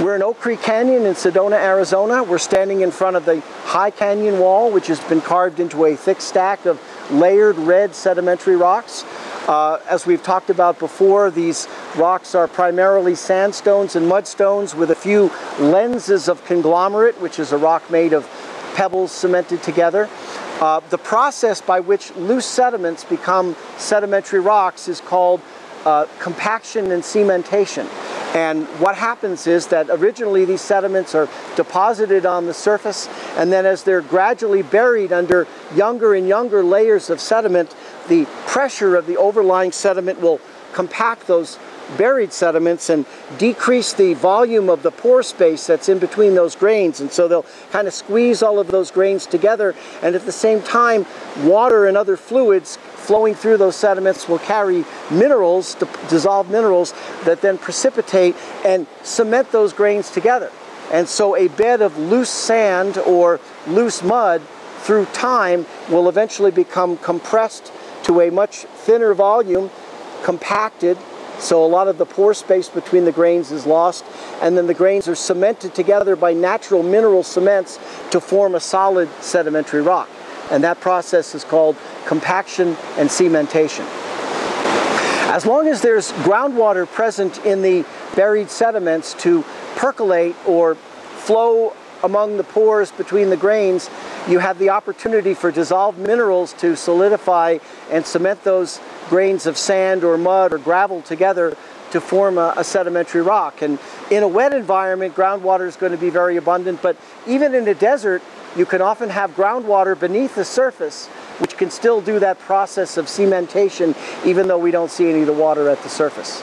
We're in Oak Creek Canyon in Sedona, Arizona. We're standing in front of the High Canyon Wall, which has been carved into a thick stack of layered red sedimentary rocks. Uh, as we've talked about before, these rocks are primarily sandstones and mudstones with a few lenses of conglomerate, which is a rock made of pebbles cemented together. Uh, the process by which loose sediments become sedimentary rocks is called uh, compaction and cementation. And what happens is that originally these sediments are deposited on the surface, and then as they're gradually buried under younger and younger layers of sediment, the pressure of the overlying sediment will compact those buried sediments and decrease the volume of the pore space that's in between those grains. And so they'll kind of squeeze all of those grains together. And at the same time, water and other fluids flowing through those sediments will carry minerals, dissolved minerals, that then precipitate and cement those grains together. And so a bed of loose sand or loose mud through time will eventually become compressed to a much thinner volume, compacted, so a lot of the pore space between the grains is lost, and then the grains are cemented together by natural mineral cements to form a solid sedimentary rock. And that process is called compaction and cementation. As long as there's groundwater present in the buried sediments to percolate or flow among the pores between the grains, you have the opportunity for dissolved minerals to solidify and cement those grains of sand or mud or gravel together to form a, a, sedimentary rock. And in a wet environment, groundwater is going to be very abundant, but even in a desert, you can often have groundwater beneath the surface, which can still do that process of cementation, even though we don't see any of the water at the surface.